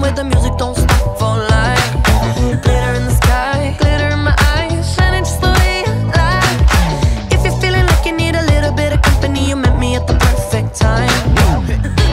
rhythm with the music, don't stop for life. Glitter in the sky, glitter in my eyes, shining just the way I like. If you're feeling like you need a little bit of company, you met me at the perfect time.